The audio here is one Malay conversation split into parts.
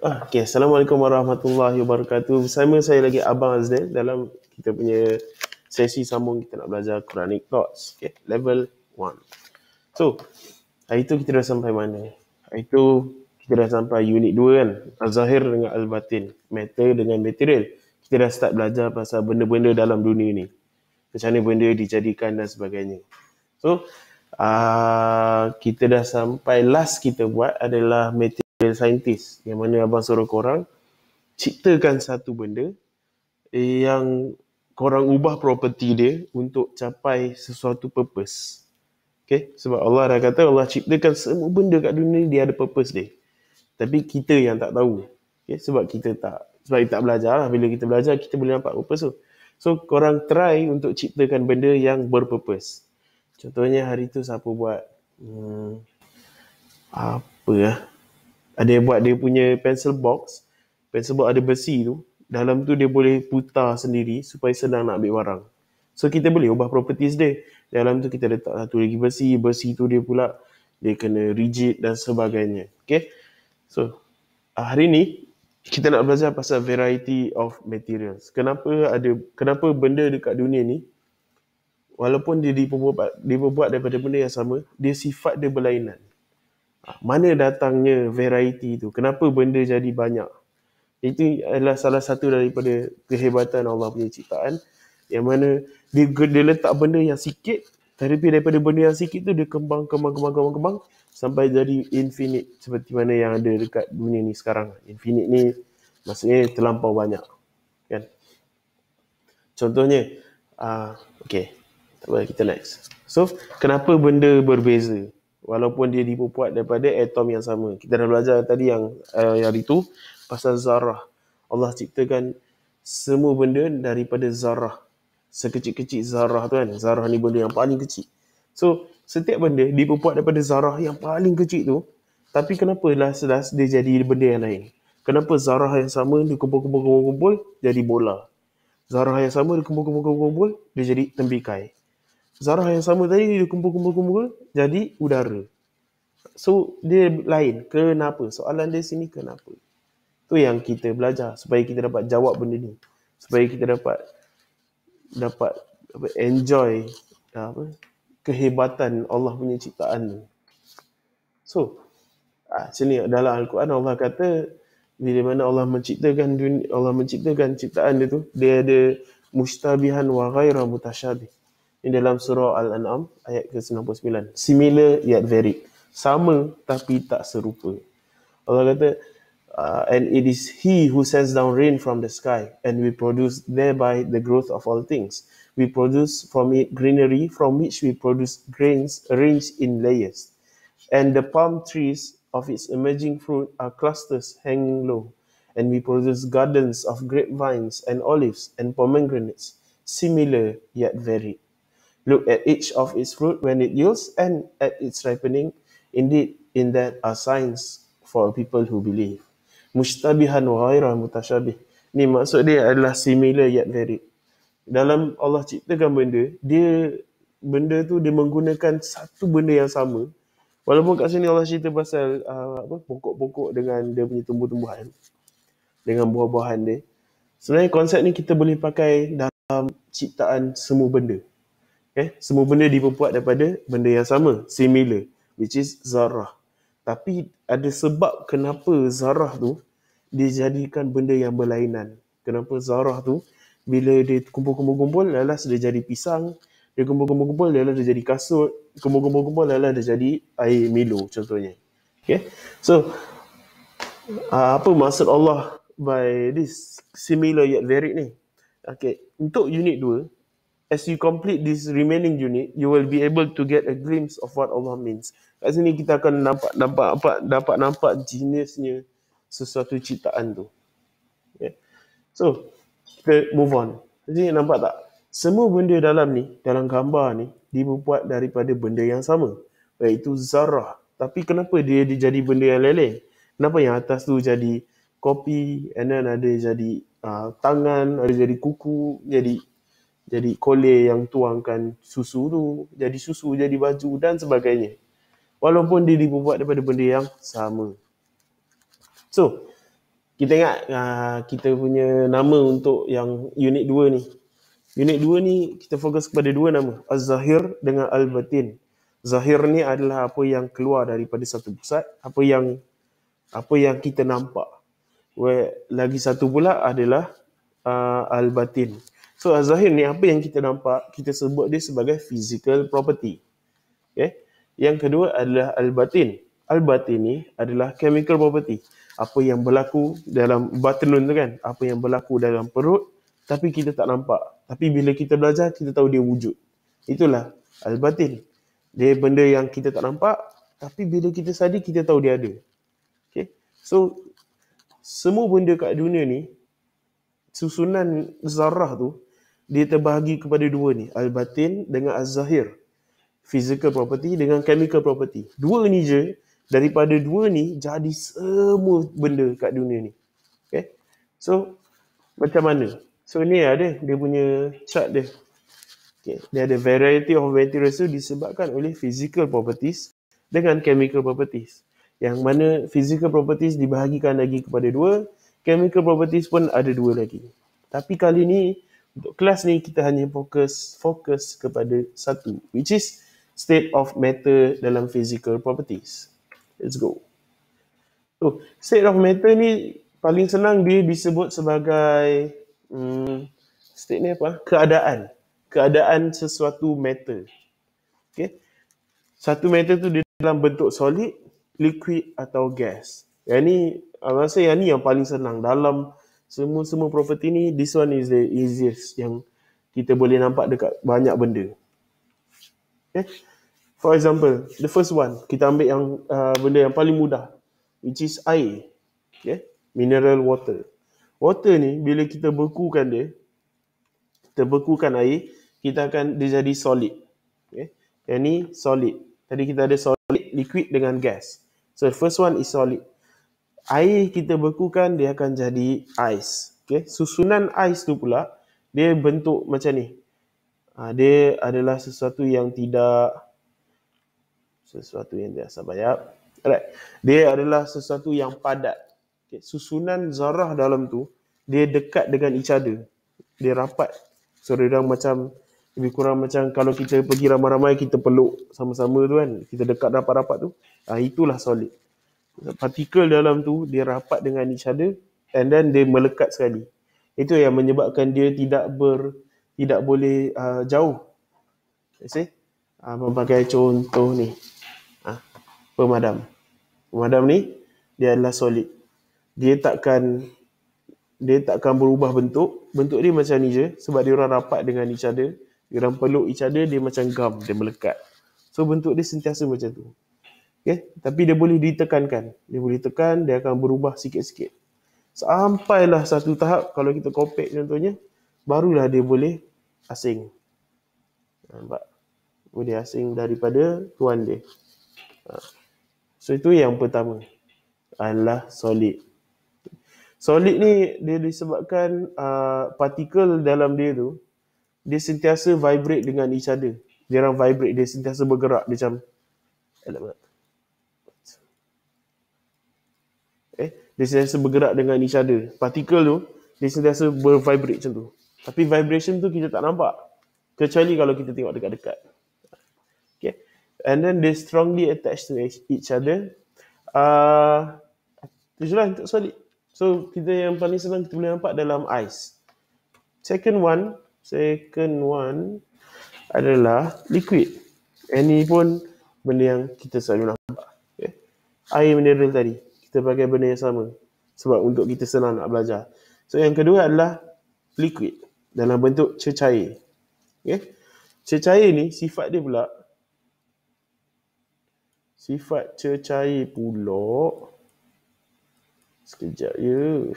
Ah, okay. Assalamualaikum warahmatullahi wabarakatuh. Bersama saya lagi Abang Azdel dalam kita punya sesi sambung kita nak belajar Quranic Thoughts. Okay. Level 1. So, hari tu kita dah sampai mana? Hari tu kita dah sampai unit 2 kan? Al-Zahir dengan Al-Batin. Matter dengan material. Kita dah start belajar pasal benda-benda dalam dunia ni. Macam mana benda dijadikan dan sebagainya. So, uh, kita dah sampai last kita buat adalah material scientist yang mana abang suruh korang ciptakan satu benda yang korang ubah property dia untuk capai sesuatu purpose. Okay? Sebab Allah dah kata Allah ciptakan semua benda kat dunia ni dia ada purpose dia. Tapi kita yang tak tahu. Okay? Sebab kita tak sebab kita tak belajar lah. Bila kita belajar kita boleh nampak purpose tu. So korang try untuk ciptakan benda yang berpurpose. Contohnya hari tu siapa buat hmm, apa lah ada yang buat dia punya pencil box pencil box ada besi tu dalam tu dia boleh putar sendiri supaya senang nak ambil barang. So kita boleh ubah properties dia. Dalam tu kita letak satu lagi besi besi tu dia pula dia kena rigid dan sebagainya. Okay? So hari ni kita nak belajar pasal variety of materials. Kenapa ada kenapa benda dekat dunia ni walaupun dia diperbuat, diperbuat daripada benda yang sama dia sifat dia berlainan mana datangnya variety itu? Kenapa benda jadi banyak? Itu adalah salah satu daripada kehebatan Allah punya ciptaan yang mana dia, dia letak benda yang sikit tapi daripada benda yang sikit tu dia kembang, kembang, kembang, kembang, kembang sampai jadi infinite seperti mana yang ada dekat dunia ni sekarang. Infinite ni maksudnya terlampau banyak. Kan? Contohnya, uh, okay, tak apa, kita next. So, kenapa benda berbeza? Walaupun dia dibuat daripada atom yang sama. Kita dah belajar tadi yang uh, yang itu pasal zarah. Allah ciptakan semua benda daripada zarah. Sekecil-kecil zarah tu kan. Zarah ni benda yang paling kecil. So, setiap benda dibuat daripada zarah yang paling kecil tu, tapi kenapa last-last dia jadi benda yang lain? Kenapa zarah yang sama dikumpul-kumpul-kumpul jadi bola? Zarah yang sama dikumpul-kumpul-kumpul dia jadi tembikai zarah yang sama tadi dia kumpul-kumpul-kumpul jadi udara. So dia lain. Kenapa? Soalan dia sini kenapa? Tu yang kita belajar supaya kita dapat jawab benda ni. Supaya kita dapat dapat apa, enjoy apa kehebatan Allah punya ciptaan ni. So, ah, sini dalam Al-Quran Allah kata bila mana Allah menciptakan dunia, Allah menciptakan ciptaan dia tu, dia ada mustabihan wa ghaira mutasyabih di dalam surah Al-An'am ayat ke-99. Similar yet varied. Sama tapi tak serupa. Allah kata, uh, and it is he who sends down rain from the sky and we produce thereby the growth of all things. We produce from it greenery from which we produce grains arranged in layers. And the palm trees of its emerging fruit are clusters hanging low. And we produce gardens of grapevines and olives and pomegranates, similar yet varied. Look at each of its fruit when it yields and at its ripening. Indeed, in that are signs for people who believe. Mushtabihan wa ghaira mutasyabih. Ni maksud dia adalah similar yet varied. Dalam Allah ciptakan benda, dia benda tu dia menggunakan satu benda yang sama. Walaupun kat sini Allah cerita pasal uh, apa pokok-pokok dengan dia punya tumbuh-tumbuhan dengan buah-buahan dia. Sebenarnya konsep ni kita boleh pakai dalam ciptaan semua benda. Okay, eh, semua benda dibuat daripada benda yang sama, similar, which is zarah. Tapi ada sebab kenapa zarah tu dijadikan benda yang berlainan. Kenapa zarah tu bila dia kumpul-kumpul-kumpul, lalas dia jadi pisang, dia kumpul-kumpul-kumpul, lalas dia jadi kasut, kumpul-kumpul-kumpul, lalas dia jadi air Milo contohnya. Okay, so uh, apa maksud Allah by this similar yet varied ni? Okay, untuk unit 2, as you complete this remaining unit, you will be able to get a glimpse of what Allah means. Kat sini kita akan nampak nampak apa dapat nampak jenisnya sesuatu ciptaan tu. Okay. So, kita move on. Jadi nampak tak? Semua benda dalam ni, dalam gambar ni dibuat daripada benda yang sama, iaitu zarah. Tapi kenapa dia jadi benda yang lain-lain? Kenapa yang atas tu jadi kopi, and then ada jadi uh, tangan, ada jadi kuku, jadi jadi kolej yang tuangkan susu tu jadi susu jadi baju dan sebagainya walaupun dia dibuat daripada benda yang sama so Kita ingat uh, kita punya nama untuk yang unit 2 ni. Unit 2 ni kita fokus kepada dua nama, Az-Zahir dengan Al-Batin. Zahir ni adalah apa yang keluar daripada satu pusat, apa yang apa yang kita nampak. Where, lagi satu pula adalah uh, Al-Batin. So Az-Zahir ni apa yang kita nampak, kita sebut dia sebagai physical property. Okay? Yang kedua adalah Al-Batin. Al-Batin ni adalah chemical property. Apa yang berlaku dalam batinun tu kan? Apa yang berlaku dalam perut tapi kita tak nampak. Tapi bila kita belajar kita tahu dia wujud. Itulah al-batin. Dia benda yang kita tak nampak tapi bila kita sadar kita tahu dia ada. Okay? So semua benda kat dunia ni susunan zarah tu dia terbahagi kepada dua ni al-batin dengan az-zahir physical property dengan chemical property dua ni je daripada dua ni jadi semua benda kat dunia ni. Okay. So macam mana? So ni ada dia punya chart dia. Okay. Dia ada variety of materials tu disebabkan oleh physical properties dengan chemical properties. Yang mana physical properties dibahagikan lagi kepada dua, chemical properties pun ada dua lagi. Tapi kali ni untuk kelas ni kita hanya fokus fokus kepada satu which is state of matter dalam physical properties. Let's go. So, state of matter ni paling senang dia disebut sebagai hmm, state ni apa? Keadaan. Keadaan sesuatu matter. Okay. Satu matter tu dia dalam bentuk solid, liquid atau gas. Yang ni, saya rasa yang ni yang paling senang. Dalam semua-semua property ni, this one is the easiest yang kita boleh nampak dekat banyak benda. Okay. For example, the first one, kita ambil yang uh, benda yang paling mudah, which is air. Okay? Mineral water. Water ni, bila kita bekukan dia, kita bekukan air, kita akan dia jadi solid. Okay? Yang ni solid. Tadi kita ada solid, liquid dengan gas. So, the first one is solid. Air kita bekukan, dia akan jadi ice. Okay? Susunan ice tu pula, dia bentuk macam ni. Uh, dia adalah sesuatu yang tidak sesuatu yang biasa bayar. Alright. Dia adalah sesuatu yang padat. Okay. Susunan zarah dalam tu, dia dekat dengan each other. Dia rapat. So, dia macam, lebih kurang macam kalau kita pergi ramai-ramai, kita peluk sama-sama tu kan. Kita dekat rapat-rapat tu. Ah, itulah solid. Partikel dalam tu, dia rapat dengan each other. And then, dia melekat sekali. Itu yang menyebabkan dia tidak ber tidak boleh uh, jauh. See? Uh, memakai contoh ni pemadam. Pemadam ni dia adalah solid. Dia takkan dia takkan berubah bentuk. Bentuk dia macam ni je sebab dia orang rapat dengan each other. Dia orang peluk each other dia macam gam, dia melekat. So bentuk dia sentiasa macam tu. Okay? Tapi dia boleh ditekankan. Dia boleh tekan, dia akan berubah sikit-sikit. Sampailah satu tahap kalau kita compact contohnya, barulah dia boleh asing. Nampak? Boleh asing daripada tuan dia. Ha. So itu yang pertama adalah solid. Solid ni dia disebabkan uh, partikel dalam dia tu dia sentiasa vibrate dengan each other. Dia orang vibrate, dia sentiasa bergerak dia macam Eh, dia sentiasa bergerak dengan each other. Partikel tu dia sentiasa bervibrate macam tu. Tapi vibration tu kita tak nampak. Kecuali kalau kita tengok dekat-dekat and then they strongly attached to each other. Uh, itulah untuk solid. So kita yang paling senang kita boleh nampak dalam ice. Second one, second one adalah liquid. Ini pun benda yang kita selalu nampak. Okay. Air mineral tadi, kita pakai benda yang sama. Sebab untuk kita senang nak belajar. So yang kedua adalah liquid dalam bentuk cecair. Okay. Cecair ni sifat dia pula Sifat cecair pula. Sekejap ya.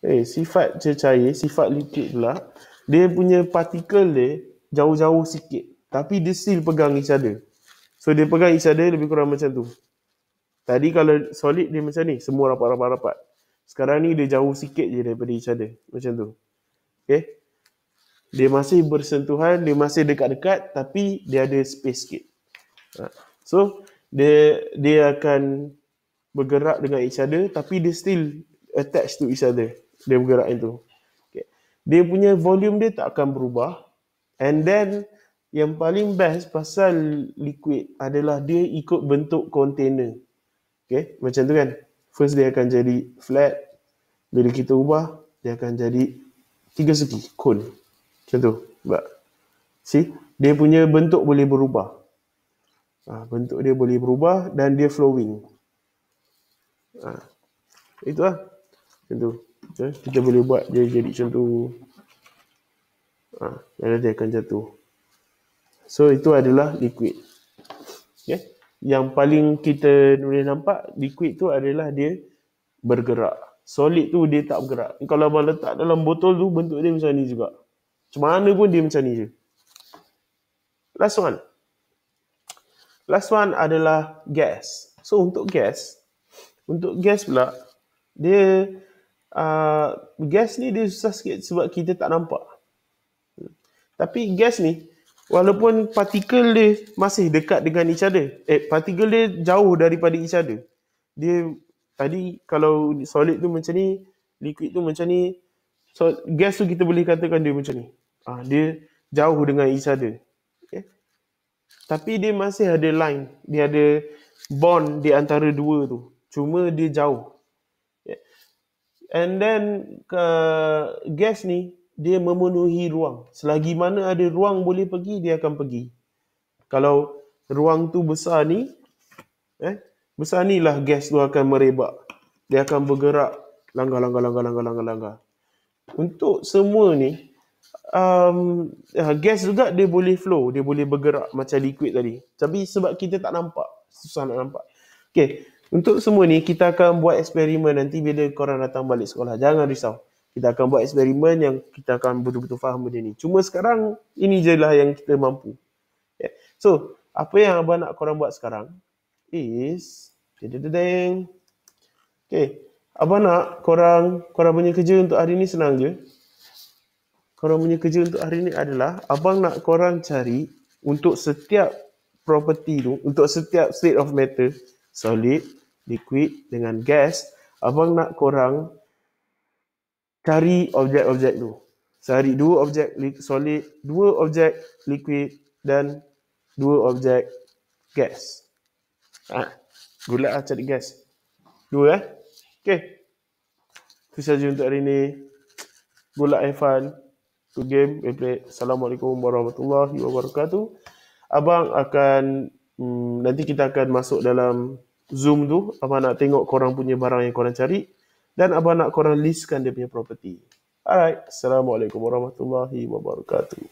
Eh, sifat cecair, sifat liquid pula, dia punya partikel dia jauh-jauh sikit. Tapi dia still pegang each other. So dia pegang each other lebih kurang macam tu. Tadi kalau solid dia macam ni, semua rapat-rapat-rapat. Sekarang ni dia jauh sikit je daripada each other. Macam tu. Okay dia masih bersentuhan, dia masih dekat-dekat tapi dia ada space sikit. Ha. So, dia dia akan bergerak dengan each other tapi dia still attached to each other. Dia bergerak itu. Okay. Dia punya volume dia tak akan berubah. And then yang paling best pasal liquid adalah dia ikut bentuk container. Okay, macam tu kan. First dia akan jadi flat. Bila kita ubah, dia akan jadi tiga segi, cone. Macam tu. Sebab, see, dia punya bentuk boleh berubah. Ha, bentuk dia boleh berubah dan dia flowing. Ha, itu lah. Macam tu. Okay. Kita boleh buat dia jadi macam tu. Ha, dan dia akan jatuh. So itu adalah liquid. Okay. Yang paling kita boleh nampak liquid tu adalah dia bergerak. Solid tu dia tak bergerak. Kalau abang letak dalam botol tu bentuk dia macam ni juga. Macam mana pun dia macam ni je. Last one. Last one adalah gas. So untuk gas, untuk gas pula, dia uh, gas ni dia susah sikit sebab kita tak nampak. Tapi gas ni, walaupun partikel dia masih dekat dengan each other, eh partikel dia jauh daripada each other. Dia tadi kalau solid tu macam ni, liquid tu macam ni, so gas tu kita boleh katakan dia macam ni. Ah, dia jauh dengan each other. Tapi dia masih ada line. Dia ada bond di antara dua tu. Cuma dia jauh. And then ke gas ni dia memenuhi ruang. Selagi mana ada ruang boleh pergi, dia akan pergi. Kalau ruang tu besar ni, eh, besar ni lah gas tu akan merebak. Dia akan bergerak langgar, langgar, langgar, langgar, langgar, langgar. Untuk semua ni, um, uh, gas juga dia boleh flow, dia boleh bergerak macam liquid tadi. Tapi sebab kita tak nampak, susah nak nampak. Okay, untuk semua ni kita akan buat eksperimen nanti bila korang datang balik sekolah. Jangan risau. Kita akan buat eksperimen yang kita akan betul-betul faham benda ni. Cuma sekarang ini je lah yang kita mampu. Yeah. So, apa yang abang nak korang buat sekarang is dededeng. Okay, abang nak korang korang punya kerja untuk hari ni senang je korang punya kerja untuk hari ni adalah abang nak korang cari untuk setiap property tu, untuk setiap state of matter, solid, liquid dengan gas, abang nak korang cari objek-objek tu. Cari dua objek solid, dua objek liquid dan dua objek gas. Ha, gula lah cari gas. Dua eh. Okay. Itu saja untuk hari ni. Gula fun to game gameplay. Assalamualaikum warahmatullahi wabarakatuh. Abang akan hmm, nanti kita akan masuk dalam Zoom tu. Abang nak tengok korang punya barang yang korang cari dan abang nak korang listkan dia punya property. Alright. Assalamualaikum warahmatullahi wabarakatuh.